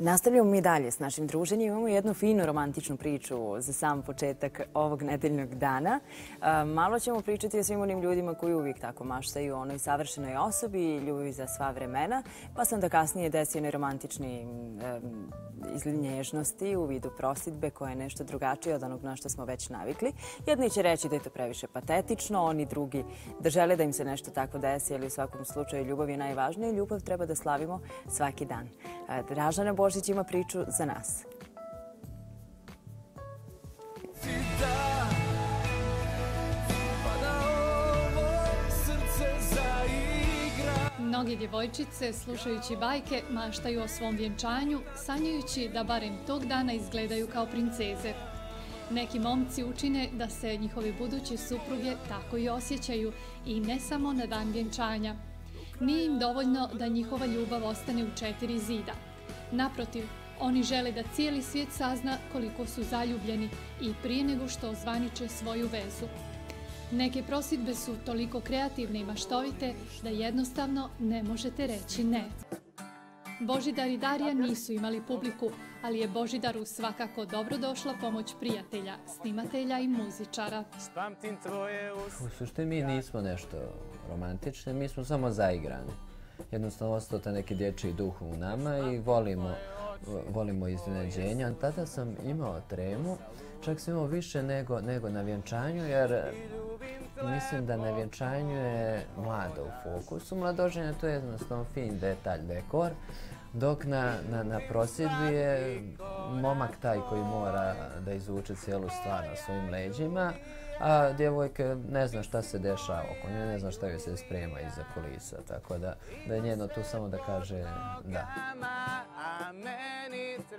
Nastavljamo mi dalje s našim druženjem. Imamo jednu finu romantičnu priču za sam početak ovog nedeljnog dana. E, malo ćemo pričati o svim onim ljudima koji uvijek tako maštaju o onoj savršenoj osobi i ljubavi za sva vremena, pa sam da kasnije desi onaj romantični iz nježnosti u vidu prosidbe koja je nešto drugačije od onog na što smo već navikli. Jedni će reći da je to previše patetično, oni drugi da žele da im se nešto tako desi, ali u svakom slučaju ljubav je najvažnija i ljubav treba da slavimo svaki dan. E, Dražana Božić ima priču za nas. Mnogi djevojčice, slušajući bajke, maštaju o svom vjenčanju, sanjajući da barem tog dana izgledaju kao princeze. Neki momci učine da se njihovi buduće supruge tako i osjećaju i ne samo na dan vjenčanja. Nije im dovoljno da njihova ljubav ostane u četiri zida. Naprotiv, oni žele da cijeli svijet sazna koliko su zaljubljeni i prije nego što ozvaniče svoju vezu. Neke prosidbe su toliko kreativne i maštovite da jednostavno ne možete reći ne. Božidar i Darija nisu imali publiku, ali je Božidaru svakako dobrodošla pomoć prijatelja, snimatelja i muzičara. U suštini mi nismo nešto romantični, mi smo samo zaigrani. Jednostavno ostao ta neki dječji duh u nama i volimo, volimo iznenađenja. Tada sam imao tremu, čak sam imao više nego, nego na vjenčanju, jer mislim da na vjenčanju je mlada u fokusu. Mladoženja to je jednostavno fin detalj, dekor. Dok na, na, na prosjedbi je momak taj koji mora da izvuče cijelu stvar na svojim leđima, a djevojka ne zna šta se dešava oko nje, ne zna šta joj se sprema iza kulisa, tako da, da je njeno tu samo da kaže da.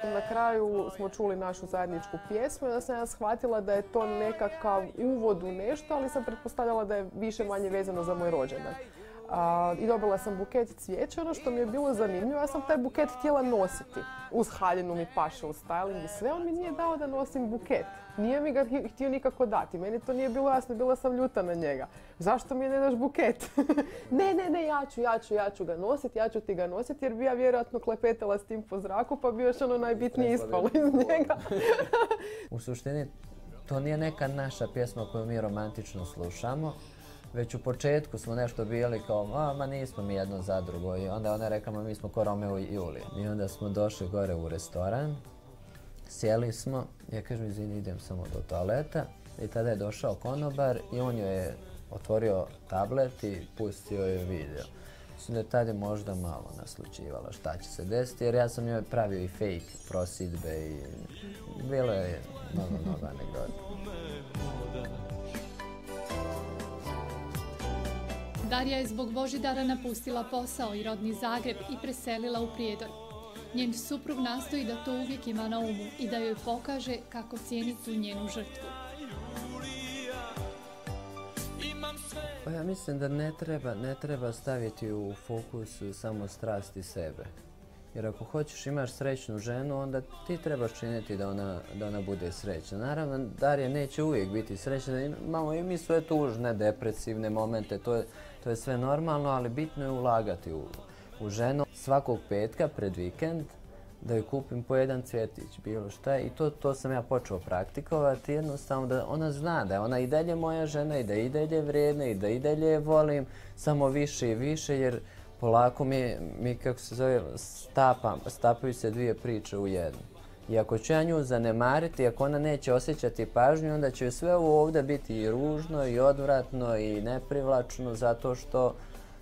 Na kraju smo čuli našu zajedničku pjesmu i da sam ja shvatila da je to nekakav uvod u nešto, ali sam pretpostavljala da je više manje vezano za moj rođendan. I dobila sam buket cvijeća. Ono što mi je bilo zanimljivo, ja sam taj buket htjela nositi. Uz haljinu mi paše u styling i sve. On mi nije dao da nosim buket. Nije mi ga htio nikako dati. Meni to nije bilo jasno, bila sam ljuta na njega. Zašto mi ne daš buket? ne, ne, ne, ja ću, ja ću, ja ću ga nositi, ja ću ti ga nositi jer bi ja vjerojatno klepetala s tim po zraku pa bi još ono najbitnije ispalo iz njega. u suštini to nije neka naša pjesma koju mi romantično slušamo, već u početku smo nešto bili kao, a, ma nismo mi jedno za drugo. I onda ona rekla, mi smo ko Romeo i Julija. I onda smo došli gore u restoran, sjeli smo, ja kažem, izvini, idem samo do toaleta. I tada je došao konobar i on joj je otvorio tablet i pustio je video. Mislim da je tada možda malo naslučivala šta će se desiti, jer ja sam joj pravio i fake prosidbe i bilo je mnogo, mnogo anegdota. Darija je zbog Božidara napustila posao i rodni Zagreb i preselila u Prijedor. Njen suprug nastoji da to uvijek ima na umu i da joj pokaže kako cijeni tu njenu žrtvu. Pa ja mislim da ne treba, ne treba staviti u fokus samo strasti sebe. Jer ako hoćeš imaš srećnu ženu, onda ti trebaš činiti da ona, da ona bude srećna. Naravno, Darija neće uvijek biti srećna. Imamo i mi sve tužne, depresivne momente. To je, to je sve normalno, ali bitno je ulagati u, u ženu. Svakog petka pred vikend da joj kupim po jedan cvjetić, bilo šta. I to, to sam ja počeo praktikovati, jednostavno da ona zna da je ona i dalje moja žena i da i dalje vrijedna i da i dalje volim, samo više i više, jer polako mi, mi kako se zove, stapam, stapaju se dvije priče u jednu. I ako ću ja nju zanemariti, ako ona neće osjećati pažnju, onda će sve ovo ovdje biti i ružno, i odvratno, i neprivlačno, zato što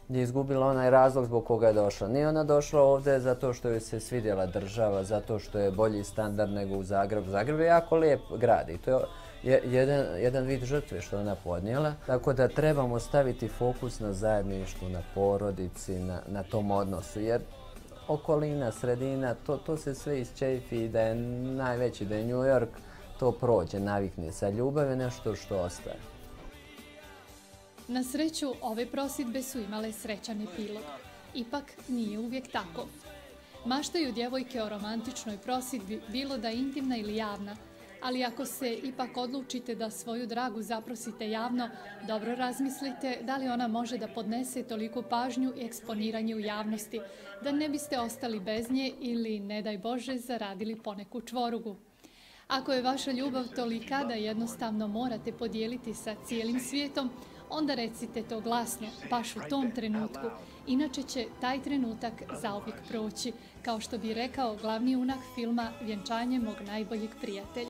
je izgubila onaj razlog zbog koga je došla. Nije ona došla ovdje zato što joj se svidjela država, zato što je bolji standard nego u Zagrebu. Zagreb je jako lijep grad i to je jedan, jedan vid žrtve što ona podnijela. Tako da trebamo staviti fokus na zajedništvu, na porodici, na, na tom odnosu. Jer okolina, sredina, to, to se sve isčefi da je najveći, da je New York, to prođe, navikne. Sa ljubav je nešto što ostaje. Na sreću, ove prosidbe su imale srećan epilog. Ipak nije uvijek tako. Maštaju djevojke o romantičnoj prosidbi, bilo da intimna ili javna, Ali ako se ipak odlučite da svoju dragu zaprosite javno, dobro razmislite da li ona može da podnese toliku pažnju i eksponiranje u javnosti, da ne biste ostali bez nje ili, ne daj Bože, zaradili poneku čvorugu. Ako je vaša ljubav tolika da jednostavno morate podijeliti sa cijelim svijetom, onda recite to glasno, baš u tom trenutku. Inače će taj trenutak zauvijek proći, kao što bi rekao glavni unak filma Vjenčanje mog najboljeg prijatelja.